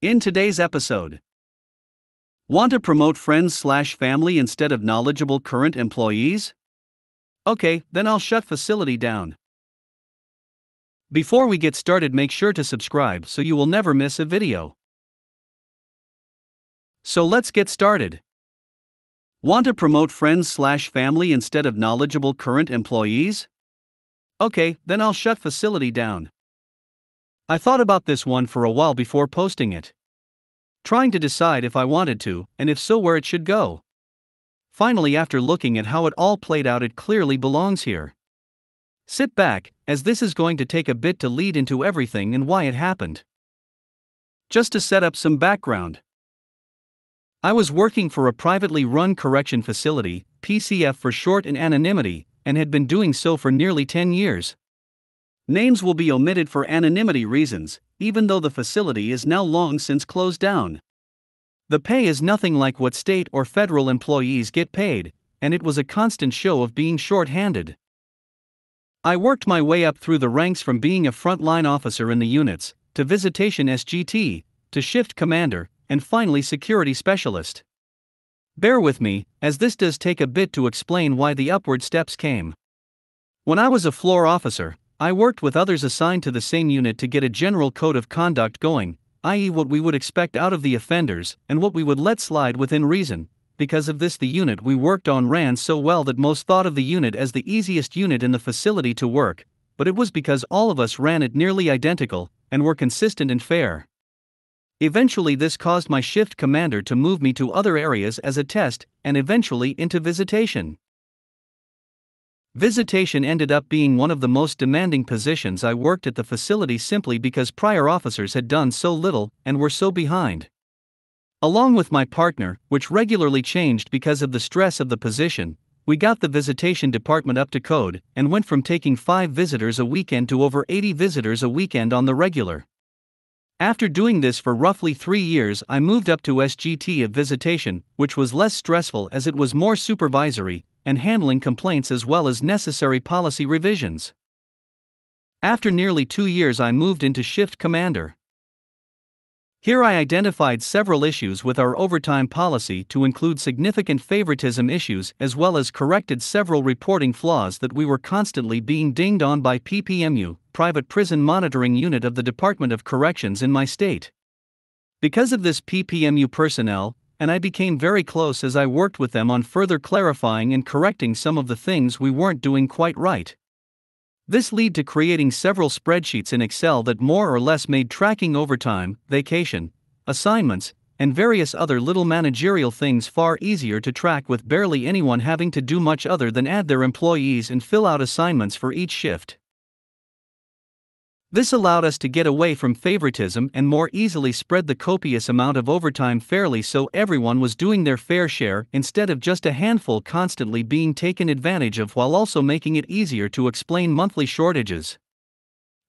In today's episode, want to promote friends slash family instead of knowledgeable current employees? Okay, then I'll shut facility down. Before we get started, make sure to subscribe so you will never miss a video. So let's get started. Want to promote friends slash family instead of knowledgeable current employees? Okay, then I'll shut facility down. I thought about this one for a while before posting it. Trying to decide if I wanted to, and if so, where it should go. Finally, after looking at how it all played out, it clearly belongs here. Sit back, as this is going to take a bit to lead into everything and why it happened. Just to set up some background. I was working for a privately run correction facility, PCF for short in anonymity, and had been doing so for nearly 10 years. Names will be omitted for anonymity reasons, even though the facility is now long since closed down. The pay is nothing like what state or federal employees get paid, and it was a constant show of being short handed. I worked my way up through the ranks from being a frontline officer in the units, to visitation SGT, to shift commander, and finally security specialist. Bear with me, as this does take a bit to explain why the upward steps came. When I was a floor officer, I worked with others assigned to the same unit to get a general code of conduct going, i.e., what we would expect out of the offenders and what we would let slide within reason. Because of this, the unit we worked on ran so well that most thought of the unit as the easiest unit in the facility to work, but it was because all of us ran it nearly identical and were consistent and fair. Eventually, this caused my shift commander to move me to other areas as a test and eventually into visitation. Visitation ended up being one of the most demanding positions I worked at the facility simply because prior officers had done so little and were so behind. Along with my partner, which regularly changed because of the stress of the position, we got the visitation department up to code and went from taking 5 visitors a weekend to over 80 visitors a weekend on the regular. After doing this for roughly three years, I moved up to SGT of visitation, which was less stressful as it was more supervisory, and handling complaints as well as necessary policy revisions. After nearly two years, I moved into Shift Commander. Here I identified several issues with our overtime policy to include significant favoritism issues as well as corrected several reporting flaws that we were constantly being dinged on by PPMU, Private Prison Monitoring Unit of the Department of Corrections in my state. Because of this PPMU personnel, and I became very close as I worked with them on further clarifying and correcting some of the things we weren't doing quite right. This led to creating several spreadsheets in Excel that more or less made tracking overtime, vacation, assignments, and various other little managerial things far easier to track with barely anyone having to do much other than add their employees and fill out assignments for each shift. This allowed us to get away from favoritism and more easily spread the copious amount of overtime fairly so everyone was doing their fair share instead of just a handful constantly being taken advantage of while also making it easier to explain monthly shortages.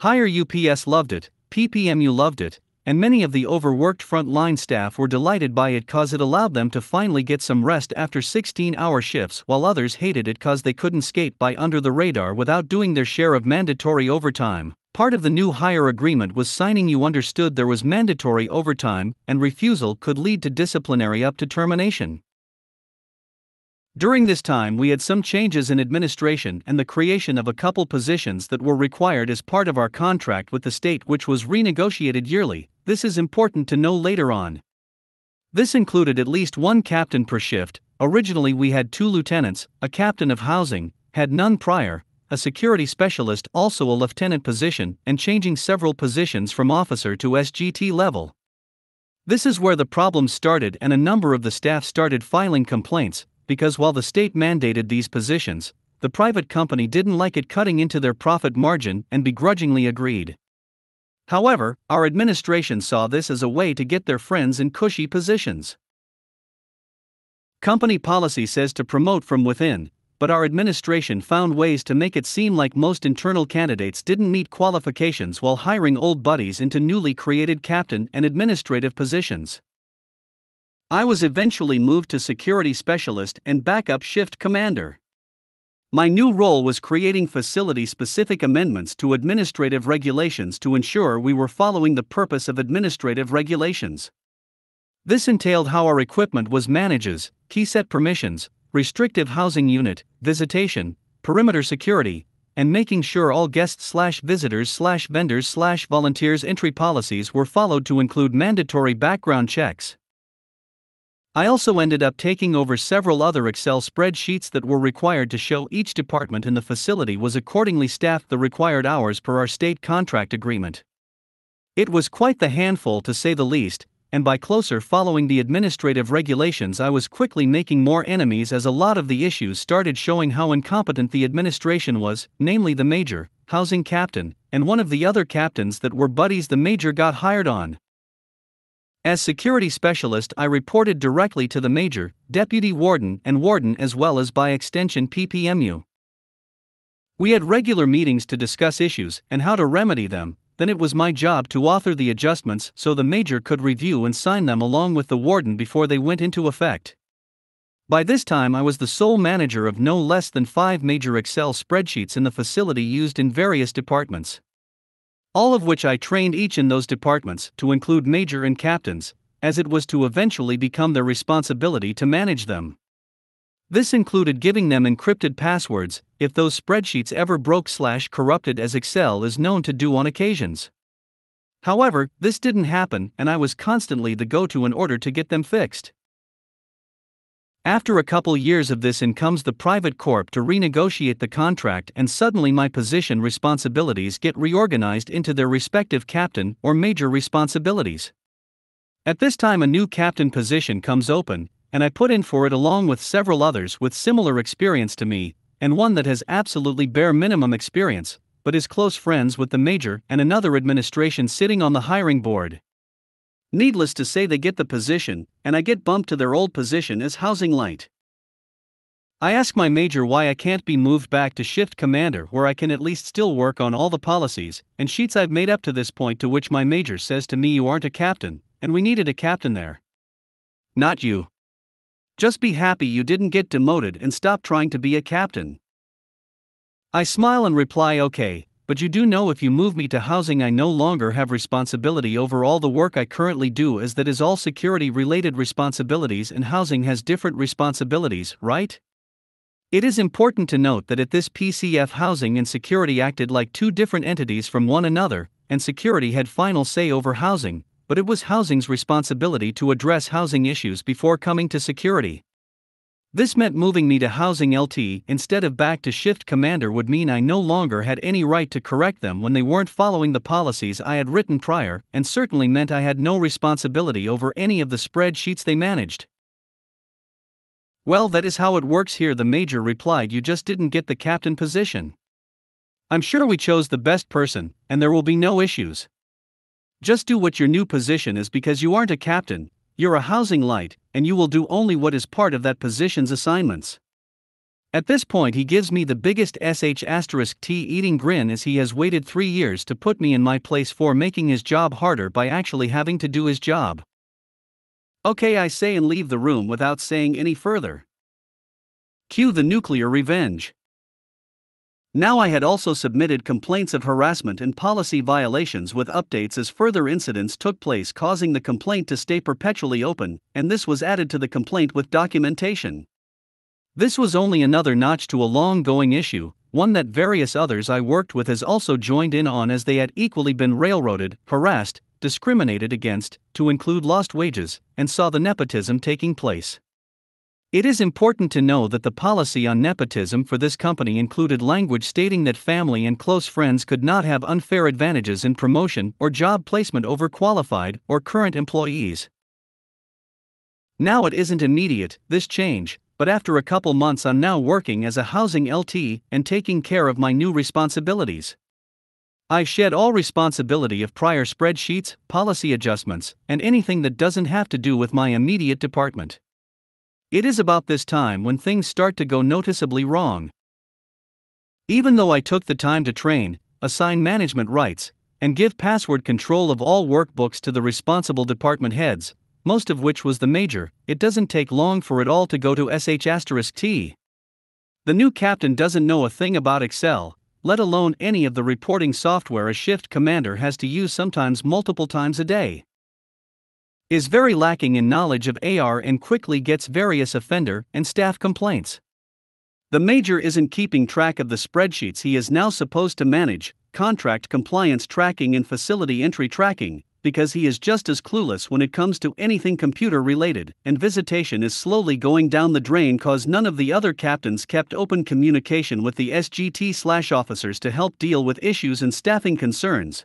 Higher UPS loved it, PPMU loved it, and many of the overworked frontline staff were delighted by it cause it allowed them to finally get some rest after 16 hour shifts while others hated it cause they couldn't skate by under the radar without doing their share of mandatory overtime. Part of the new hire agreement was signing you understood there was mandatory overtime, and refusal could lead to disciplinary up to termination. During this time, we had some changes in administration and the creation of a couple positions that were required as part of our contract with the state, which was renegotiated yearly. This is important to know later on. This included at least one captain per shift. Originally, we had two lieutenants, a captain of housing, had none prior, a security specialist, also a lieutenant position, and changing several positions from officer to SGT level. This is where the problems started, and a number of the staff started filing complaints because while the state mandated these positions, the private company didn't like it cutting into their profit margin and begrudgingly agreed. However, our administration saw this as a way to get their friends in cushy positions. Company policy says to promote from within, but our administration found ways to make it seem like most internal candidates didn't meet qualifications while hiring old buddies into newly created captain and administrative positions. I was eventually moved to security specialist and backup shift commander. My new role was creating facility specific amendments to administrative regulations to ensure we were following the purpose of administrative regulations. This entailed how our equipment was manages, key set permissions, restrictive housing unit, visitation, perimeter security, and making sure all guests slash visitors slash vendors slash volunteers entry policies were followed to include mandatory background checks. I also ended up taking over several other Excel spreadsheets that were required to show each department in the facility was accordingly staffed the required hours per our state contract agreement. It was quite the handful to say the least, and by closer following the administrative regulations, I was quickly making more enemies as a lot of the issues started showing how incompetent the administration was, namely the major, housing captain, and one of the other captains that were buddies the major got hired on. As security specialist, I reported directly to the major, deputy warden, and warden as well as by extension PPMU. We had regular meetings to discuss issues and how to remedy them, then it was my job to author the adjustments so the major could review and sign them along with the warden before they went into effect. By this time, I was the sole manager of no less than five major Excel spreadsheets in the facility used in various departments all of which I trained each in those departments to include major and captains, as it was to eventually become their responsibility to manage them. This included giving them encrypted passwords if those spreadsheets ever broke slash corrupted as Excel is known to do on occasions. However, this didn't happen and I was constantly the go-to in order to get them fixed. After a couple years of this in comes the private corp to renegotiate the contract and suddenly my position responsibilities get reorganized into their respective captain or major responsibilities. At this time a new captain position comes open, and I put in for it along with several others with similar experience to me, and one that has absolutely bare minimum experience, but is close friends with the major and another administration sitting on the hiring board. Needless to say, they get the position, and I get bumped to their old position as housing light. I ask my major why I can't be moved back to shift commander where I can at least still work on all the policies and sheets I've made up to this point, to which my major says to me, You aren't a captain, and we needed a captain there. Not you. Just be happy you didn't get demoted and stop trying to be a captain. I smile and reply, Okay, but you do know if you move me to housing, I no longer have responsibility over all the work I currently do, as that is all security related responsibilities, and housing has different responsibilities, right? It is important to note that at this PCF housing and security acted like two different entities from one another, and security had final say over housing, but it was housing's responsibility to address housing issues before coming to security. This meant moving me to Housing LT instead of back to Shift Commander would mean I no longer had any right to correct them when they weren't following the policies I had written prior, and certainly meant I had no responsibility over any of the spreadsheets they managed. Well, that is how it works here, the Major replied. You just didn't get the captain position. I'm sure we chose the best person, and there will be no issues. Just do what your new position is because you aren't a captain, you're a housing light, and you will do only what is part of that position's assignments. At this point, he gives me the biggest SH asterisk T eating grin as he has waited three years to put me in my place for making his job harder by actually having to do his job. Okay, I say and leave the room without saying any further. Cue the nuclear revenge. Now I had also submitted complaints of harassment and policy violations with updates as further incidents took place, causing the complaint to stay perpetually open, and this was added to the complaint with documentation. This was only another notch to a long going issue, one that various others I worked with has also joined in on as they had equally been railroaded, harassed, discriminated against, to include lost wages, and saw the nepotism taking place. It is important to know that the policy on nepotism for this company included language stating that family and close friends could not have unfair advantages in promotion or job placement over qualified or current employees. Now it isn't immediate, this change, but after a couple months, I'm now working as a housing LT and taking care of my new responsibilities. I shed all responsibility of prior spreadsheets, policy adjustments, and anything that doesn't have to do with my immediate department. It is about this time when things start to go noticeably wrong. Even though I took the time to train, assign management rights, and give password control of all workbooks to the responsible department heads, most of which was the major, it doesn't take long for it all to go to sh asterisk T. The new captain doesn't know a thing about Excel, let alone any of the reporting software a shift commander has to use sometimes multiple times a day. Is very lacking in knowledge of AR and quickly gets various offender and staff complaints. The major isn't keeping track of the spreadsheets he is now supposed to manage, contract compliance tracking and facility entry tracking, because he is just as clueless when it comes to anything computer related, and visitation is slowly going down the drain cause none of the other captains kept open communication with the SGT slash officers to help deal with issues and staffing concerns.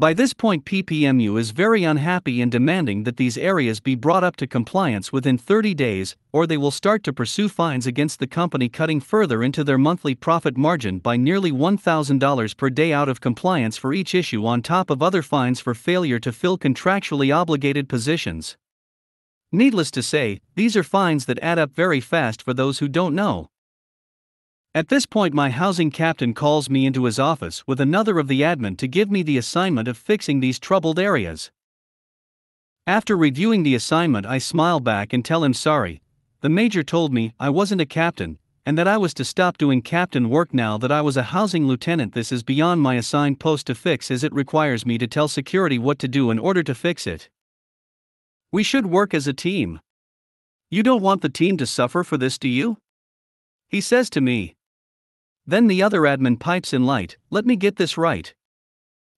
By this point, PPMU is very unhappy and demanding that these areas be brought up to compliance within 30 days, or they will start to pursue fines against the company, cutting further into their monthly profit margin by nearly $1,000 per day out of compliance for each issue, on top of other fines for failure to fill contractually obligated positions. Needless to say, these are fines that add up very fast for those who don't know. At this point, my housing captain calls me into his office with another of the admin to give me the assignment of fixing these troubled areas. After reviewing the assignment, I smile back and tell him sorry. The major told me I wasn't a captain, and that I was to stop doing captain work now that I was a housing lieutenant. This is beyond my assigned post to fix as it requires me to tell security what to do in order to fix it. We should work as a team. You don't want the team to suffer for this, do you? He says to me. Then the other admin pipes in light, let me get this right.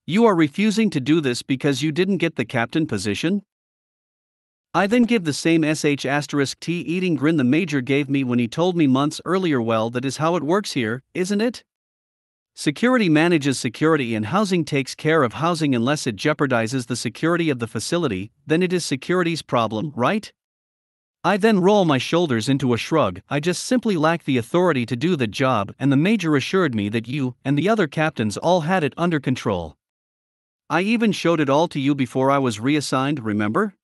You are refusing to do this because you didn't get the captain position? I then give the same sh asterisk t eating grin the major gave me when he told me months earlier well that is how it works here, isn't it? Security manages security and housing takes care of housing unless it jeopardizes the security of the facility, then it is security's problem, right? I then roll my shoulders into a shrug. I just simply lack the authority to do the job, and the major assured me that you and the other captains all had it under control. I even showed it all to you before I was reassigned, remember?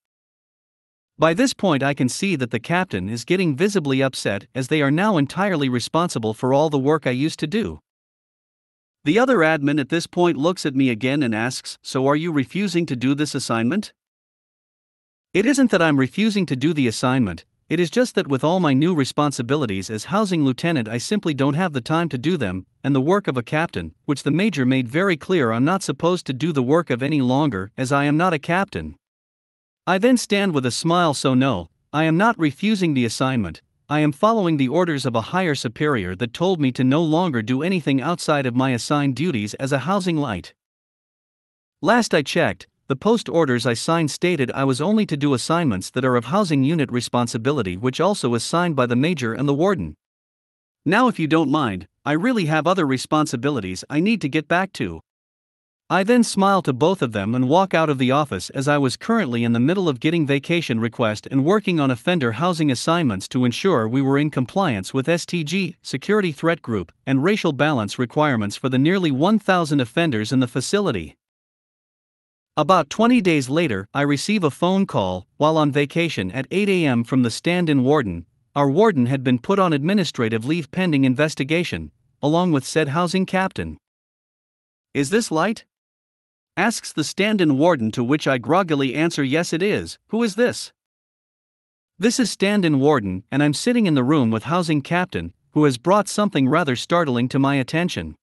By this point, I can see that the captain is getting visibly upset as they are now entirely responsible for all the work I used to do. The other admin at this point looks at me again and asks, So are you refusing to do this assignment? It isn't that I'm refusing to do the assignment, it is just that with all my new responsibilities as housing lieutenant, I simply don't have the time to do them, and the work of a captain, which the major made very clear I'm not supposed to do the work of any longer, as I am not a captain. I then stand with a smile, so no, I am not refusing the assignment, I am following the orders of a higher superior that told me to no longer do anything outside of my assigned duties as a housing light. Last I checked, the post orders I signed stated I was only to do assignments that are of housing unit responsibility, which also is signed by the major and the warden. Now, if you don't mind, I really have other responsibilities I need to get back to. I then smile to both of them and walk out of the office as I was currently in the middle of getting vacation request and working on offender housing assignments to ensure we were in compliance with STG, security threat group, and racial balance requirements for the nearly 1,000 offenders in the facility. About 20 days later, I receive a phone call while on vacation at 8 a.m. from the stand in warden. Our warden had been put on administrative leave pending investigation, along with said housing captain. Is this light? Asks the stand in warden, to which I groggily answer, Yes, it is. Who is this? This is stand in warden, and I'm sitting in the room with housing captain, who has brought something rather startling to my attention.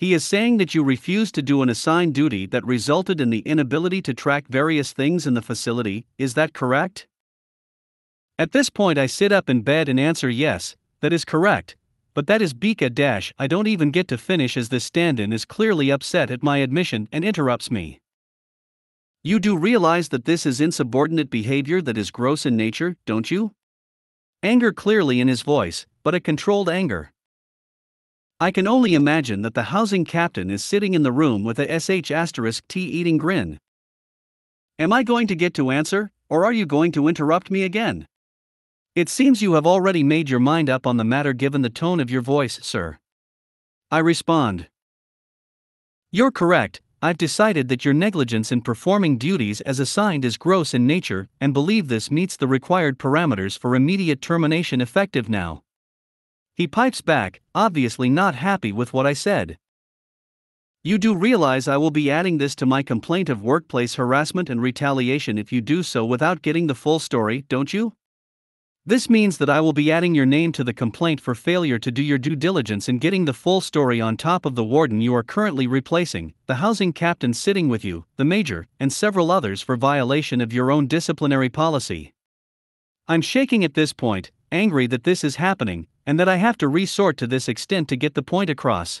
He is saying that you refused to do an assigned duty that resulted in the inability to track various things in the facility, is that correct? At this point, I sit up in bed and answer yes, that is correct, but that is Bika dash. I don't even get to finish as this stand in is clearly upset at my admission and interrupts me. You do realize that this is insubordinate behavior that is gross in nature, don't you? Anger clearly in his voice, but a controlled anger. I can only imagine that the housing captain is sitting in the room with a sh asterisk t eating grin. Am I going to get to answer, or are you going to interrupt me again? It seems you have already made your mind up on the matter given the tone of your voice, sir. I respond. You're correct, I've decided that your negligence in performing duties as assigned is gross in nature and believe this meets the required parameters for immediate termination effective now. He pipes back, obviously not happy with what I said. You do realize I will be adding this to my complaint of workplace harassment and retaliation if you do so without getting the full story, don't you? This means that I will be adding your name to the complaint for failure to do your due diligence in getting the full story on top of the warden you are currently replacing, the housing captain sitting with you, the major, and several others for violation of your own disciplinary policy. I'm shaking at this point, angry that this is happening, and that I have to resort to this extent to get the point across.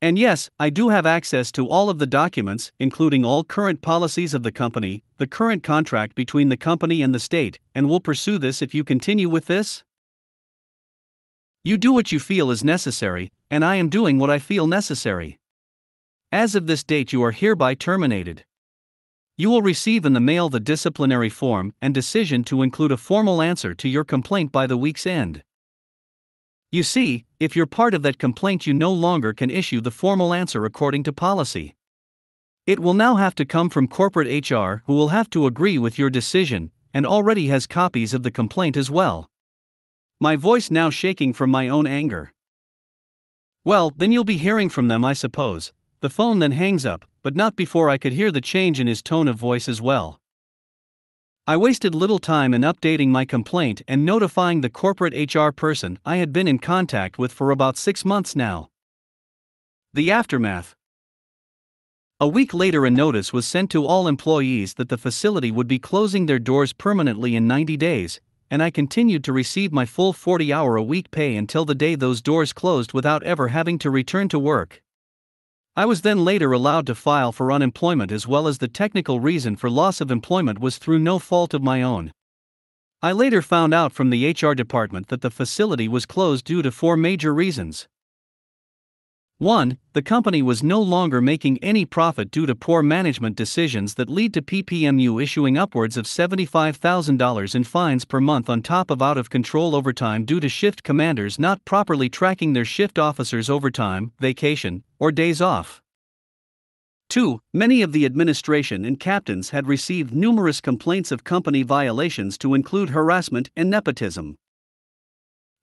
And yes, I do have access to all of the documents, including all current policies of the company, the current contract between the company and the state, and will pursue this if you continue with this? You do what you feel is necessary, and I am doing what I feel necessary. As of this date, you are hereby terminated. You will receive in the mail the disciplinary form and decision to include a formal answer to your complaint by the week's end. You see, if you're part of that complaint, you no longer can issue the formal answer according to policy. It will now have to come from corporate HR, who will have to agree with your decision and already has copies of the complaint as well. My voice now shaking from my own anger. Well, then you'll be hearing from them, I suppose. The phone then hangs up, but not before I could hear the change in his tone of voice as well. I wasted little time in updating my complaint and notifying the corporate HR person I had been in contact with for about six months now. The aftermath. A week later, a notice was sent to all employees that the facility would be closing their doors permanently in 90 days, and I continued to receive my full 40 hour a week pay until the day those doors closed without ever having to return to work. I was then later allowed to file for unemployment as well as the technical reason for loss of employment was through no fault of my own. I later found out from the HR department that the facility was closed due to four major reasons. 1. The company was no longer making any profit due to poor management decisions that lead to PPMU issuing upwards of $75,000 in fines per month on top of out of control overtime due to shift commanders not properly tracking their shift officers' overtime, vacation, or days off. 2. Many of the administration and captains had received numerous complaints of company violations to include harassment and nepotism.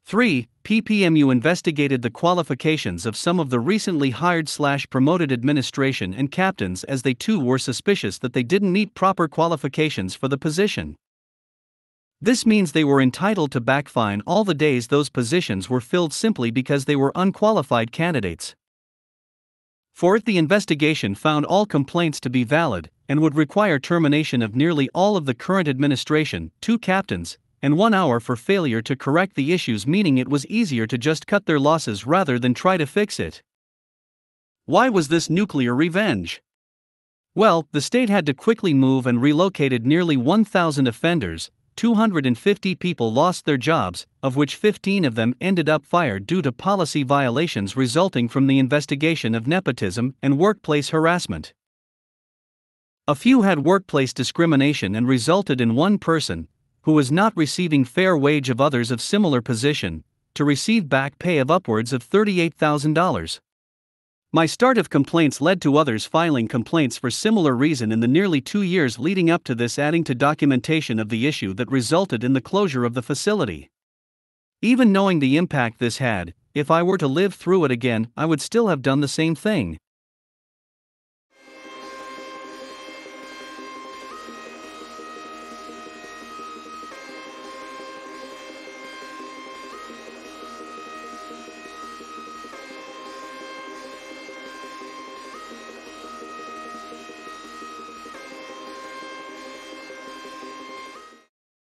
3. PPMU investigated the qualifications of some of the recently hired slash promoted administration and captains as they too were suspicious that they didn't meet proper qualifications for the position. This means they were entitled to backfine all the days those positions were filled simply because they were unqualified candidates. Fourth, the investigation found all complaints to be valid and would require termination of nearly all of the current administration, two captains, and one hour for failure to correct the issues, meaning it was easier to just cut their losses rather than try to fix it. Why was this nuclear revenge? Well, the state had to quickly move and relocated nearly 1,000 offenders, 250 people lost their jobs, of which 15 of them ended up fired due to policy violations resulting from the investigation of nepotism and workplace harassment. A few had workplace discrimination and resulted in one person, who was not receiving fair wage of others of similar position, to receive back pay of upwards of $38,000. My start of complaints led to others filing complaints for similar reason in the nearly two years leading up to this, adding to documentation of the issue that resulted in the closure of the facility. Even knowing the impact this had, if I were to live through it again, I would still have done the same thing.